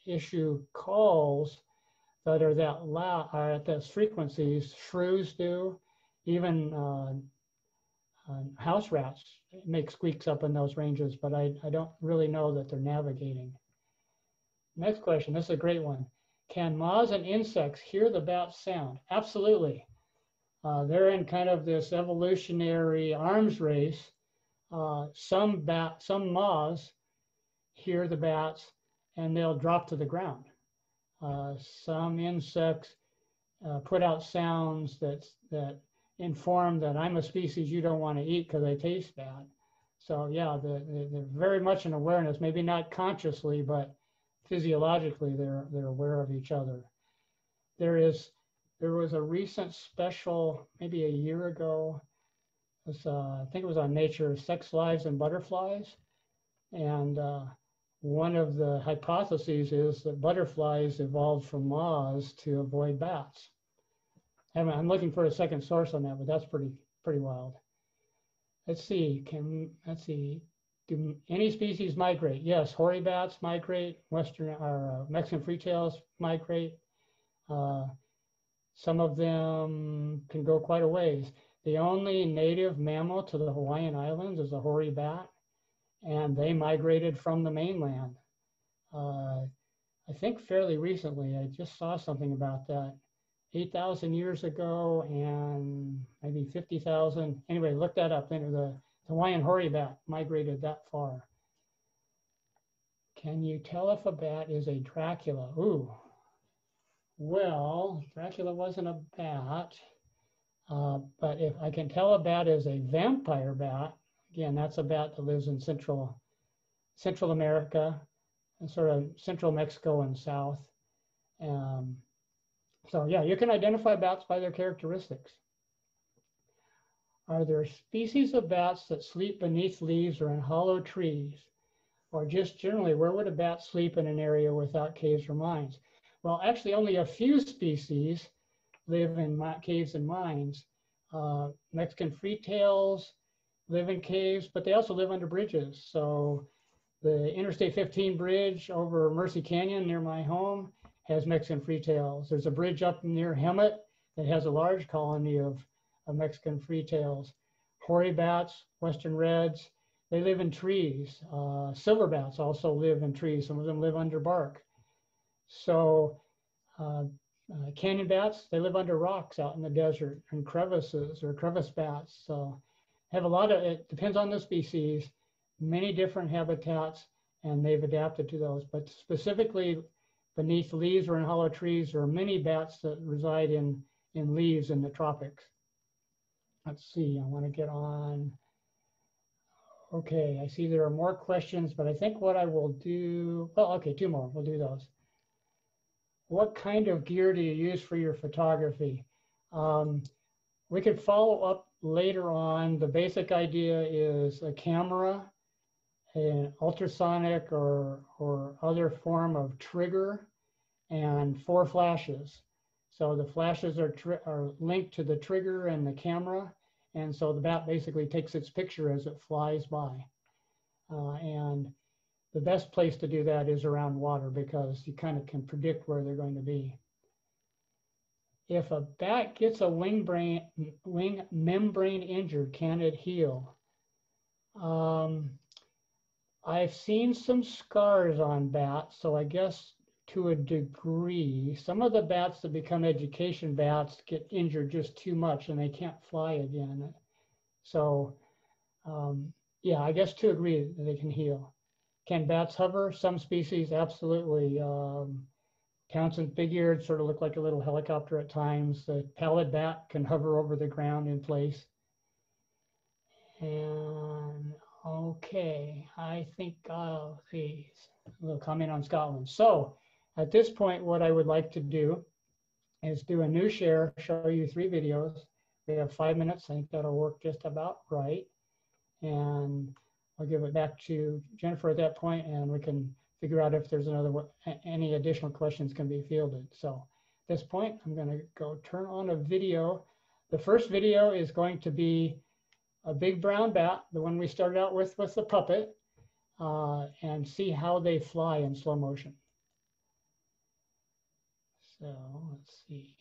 [SPEAKER 2] issue calls that are that loud, are at those frequencies. Shrews do, even uh, uh, house rats make squeaks up in those ranges, but I, I don't really know that they're navigating. Next question, this is a great one. Can moths and insects hear the bat sound? Absolutely. Uh, they're in kind of this evolutionary arms race. Uh, some bat, some moths hear the bats and they'll drop to the ground. Uh, some insects uh, put out sounds that that inform that I'm a species you don't want to eat because they taste bad. So yeah, they're, they're very much in awareness, maybe not consciously, but physiologically they're they're aware of each other. There is there was a recent special maybe a year ago. Was, uh, I think it was on Nature, Sex Lives and Butterflies, and uh, one of the hypotheses is that butterflies evolved from moths to avoid bats. I'm looking for a second source on that, but that's pretty pretty wild. Let's see. Can let's see. Do any species migrate? Yes, hoary bats migrate. Western or uh, Mexican freetails migrate. Uh, some of them can go quite a ways. The only native mammal to the Hawaiian Islands is the hoary bat, and they migrated from the mainland. Uh, I think fairly recently, I just saw something about that. 8,000 years ago and maybe 50,000. Anyway, look that up. The Hawaiian hoary bat migrated that far. Can you tell if a bat is a Dracula? Ooh, well, Dracula wasn't a bat, uh, but if I can tell a bat is a vampire bat, again, that's a bat that lives in Central, Central America, and sort of Central Mexico and South. Um, so yeah, you can identify bats by their characteristics. Are there species of bats that sleep beneath leaves or in hollow trees? Or just generally, where would a bat sleep in an area without caves or mines? Well, actually, only a few species live in caves and mines. Uh, Mexican freetails live in caves, but they also live under bridges. So the Interstate 15 bridge over Mercy Canyon near my home has Mexican freetails. There's a bridge up near Hemet that has a large colony of, of Mexican freetails. Hoary bats, western reds, they live in trees. Uh, silver bats also live in trees. Some of them live under bark. So uh, uh, canyon bats, they live under rocks out in the desert and crevices or crevice bats. So have a lot of, it depends on the species many different habitats and they've adapted to those. But specifically beneath leaves or in hollow trees, there are many bats that reside in, in leaves in the tropics. Let's see, I want to get on. Okay, I see there are more questions, but I think what I will do, well, okay, two more, we'll do those. What kind of gear do you use for your photography? Um, we could follow up later on. The basic idea is a camera an ultrasonic or, or other form of trigger and four flashes. So the flashes are, are linked to the trigger and the camera. And so the bat basically takes its picture as it flies by. Uh, and the best place to do that is around water because you kind of can predict where they're going to be. If a bat gets a wing, brain, wing membrane injured, can it heal? Um, I've seen some scars on bats, so I guess to a degree, some of the bats that become education bats get injured just too much and they can't fly again. So, um, yeah, I guess to agree they can heal. Can bats hover? Some species, absolutely. Um, Townsend big-eared sort of look like a little helicopter at times. The pallid bat can hover over the ground in place. And Okay, I think I'll see a little comment on Scotland. So at this point, what I would like to do is do a new share, show you three videos. We have five minutes. I think that'll work just about right. And I'll give it back to Jennifer at that point and we can figure out if there's another, any additional questions can be fielded. So at this point, I'm gonna go turn on a video. The first video is going to be a big brown bat, the one we started out with with the puppet, uh, and see how they fly in slow motion. So let's see.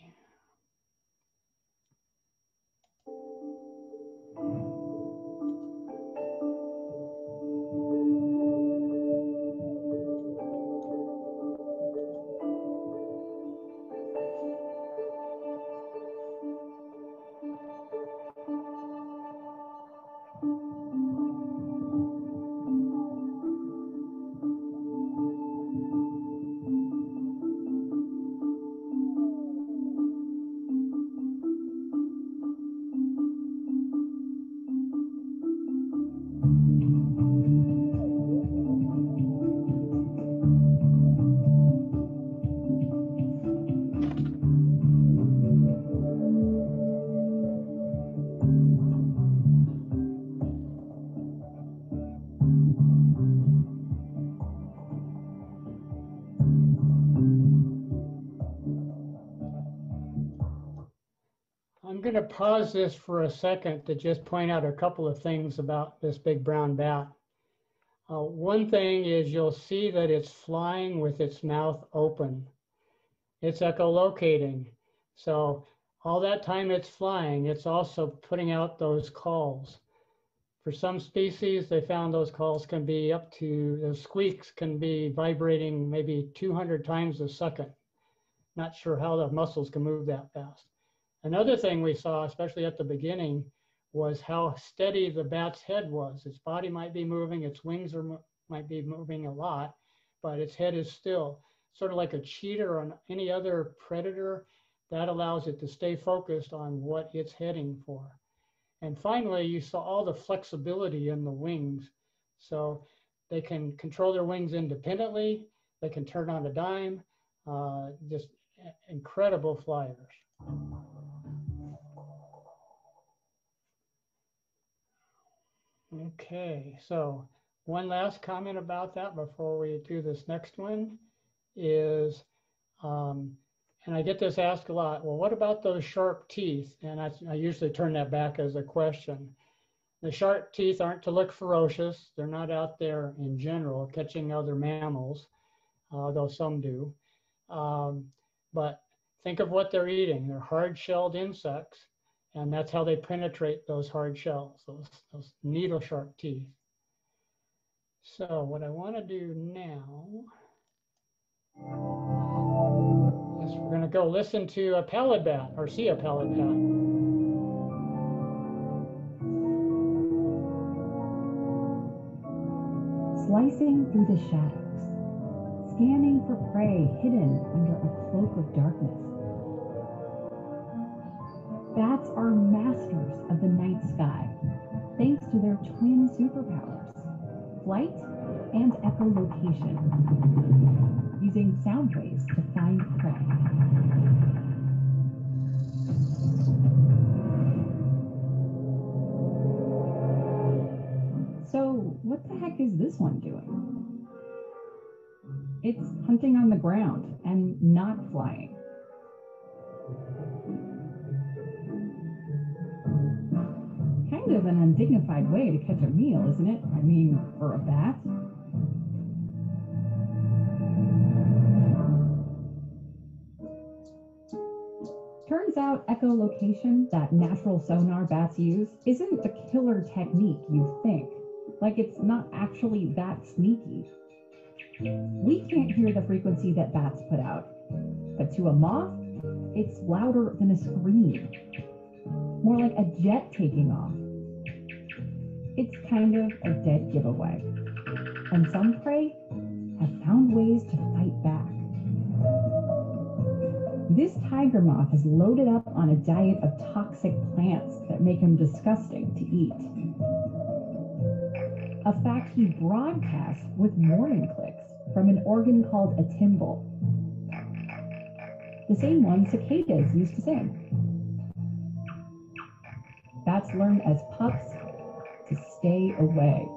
[SPEAKER 2] Pause this for a second to just point out a couple of things about this big brown bat. Uh, one thing is you'll see that it's flying with its mouth open. It's echolocating. So all that time it's flying, it's also putting out those calls. For some species, they found those calls can be up to, those squeaks can be vibrating maybe 200 times a second. Not sure how the muscles can move that fast. Another thing we saw, especially at the beginning, was how steady the bat's head was. Its body might be moving, its wings are, might be moving a lot, but its head is still sort of like a cheetah or any other predator. That allows it to stay focused on what it's heading for. And finally, you saw all the flexibility in the wings. So they can control their wings independently. They can turn on a dime. Uh, just incredible flyers. Okay, so one last comment about that before we do this next one is, um, and I get this asked a lot, well, what about those sharp teeth? And I, I usually turn that back as a question. The sharp teeth aren't to look ferocious. They're not out there in general catching other mammals, although some do. Um, but think of what they're eating. They're hard-shelled insects, and that's how they penetrate those hard shells, those, those needle sharp teeth. So what I want to do now is we're going to go listen to a pallid bat or see a pallid bat.
[SPEAKER 3] Slicing through the shadows, scanning for prey hidden under a cloak of darkness. Bats are masters of the night sky, thanks to their twin superpowers, flight and echolocation, using sound waves to find prey. So, what the heck is this one doing? It's hunting on the ground and not flying. Of an undignified way to catch a meal, isn't it? I mean, for a bat. Turns out echolocation, that natural sonar bats use, isn't the killer technique you think. Like it's not actually that sneaky. We can't hear the frequency that bats put out, but to a moth, it's louder than a scream. More like a jet taking off. It's kind of a dead giveaway. And some prey have found ways to fight back. This tiger moth is loaded up on a diet of toxic plants that make him disgusting to eat. A fact he broadcasts with warning clicks from an organ called a timbal. The same one cicadas used to sing. Bats learn as pups stay away.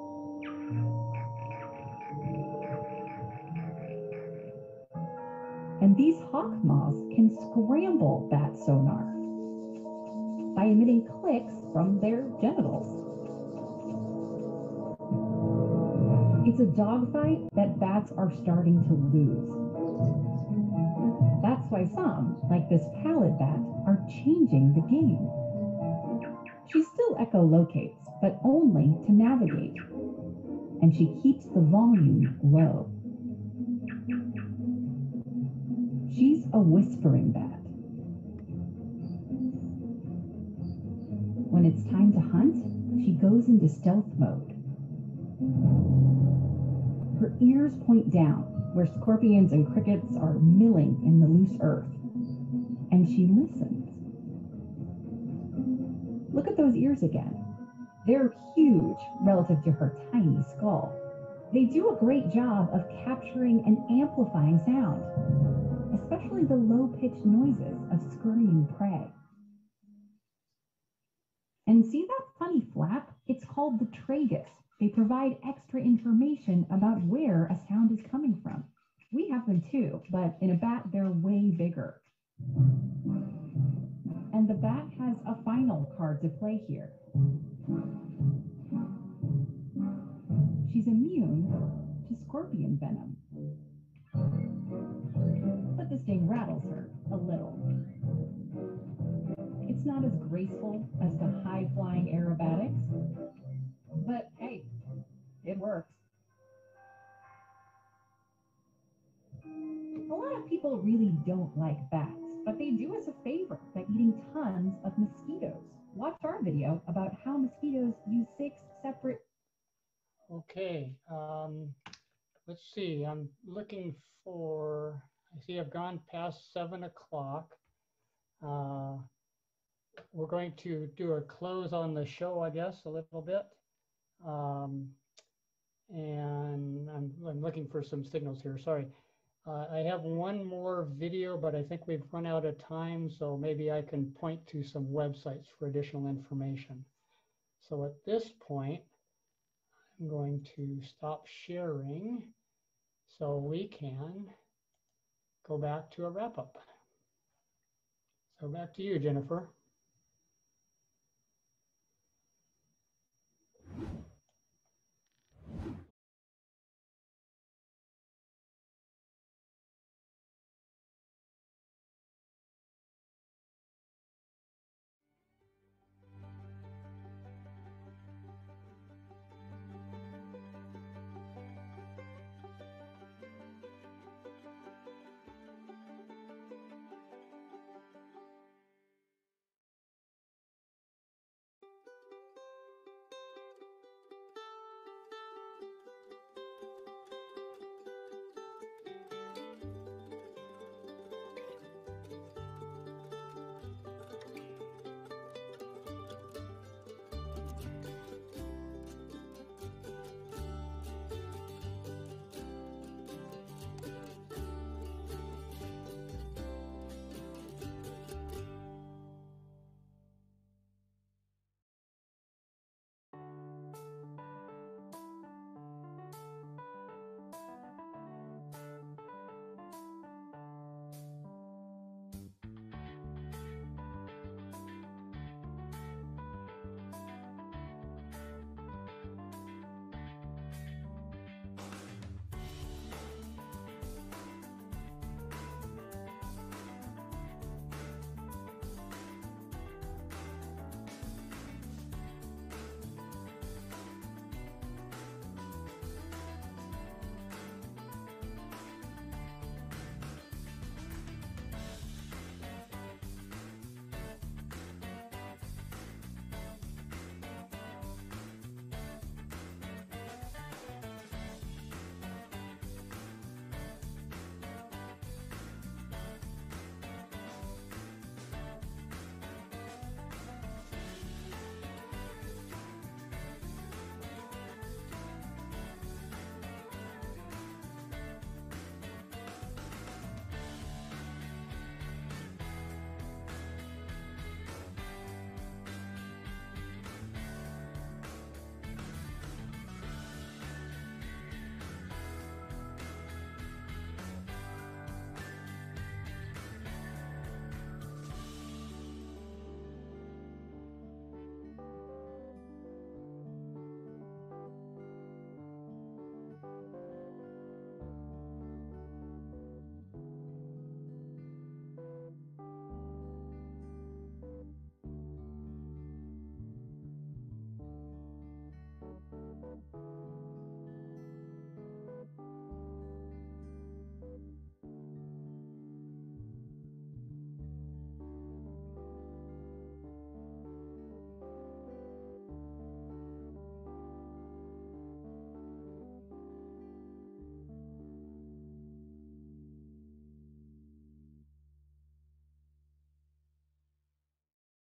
[SPEAKER 3] And these hawk moths can scramble bat sonar by emitting clicks from their genitals. It's a dogfight that bats are starting to lose. That's why some, like this pallid bat, are changing the game. She still echolocates, but only to navigate. And she keeps the volume low. She's a whispering bat. When it's time to hunt, she goes into stealth mode. Her ears point down, where scorpions and crickets are milling in the loose earth, and she listens. Look at those ears again. They're huge relative to her tiny skull. They do a great job of capturing and amplifying sound, especially the low pitched noises of scurrying prey. And see that funny flap? It's called the tragus. They provide extra information about where a sound is coming from. We have them too, but in a bat, they're way bigger. And the bat has a final card to play here. She's immune to scorpion venom. But the sting rattles her a little. It's not as graceful as the high flying aerobatics, but hey, it works. A lot of people really don't like bats, but they do us a favor by eating tons of mosquitoes. Watch our video about how mosquitoes use six separate.
[SPEAKER 2] Okay, um, let's see. I'm looking for, I see I've gone past seven o'clock. Uh, we're going to do a close on the show, I guess, a little bit. Um, and I'm, I'm looking for some signals here. Sorry. Uh, I have one more video, but I think we've run out of time, so maybe I can point to some websites for additional information. So at this point, I'm going to stop sharing so we can go back to a wrap up. So back to you, Jennifer.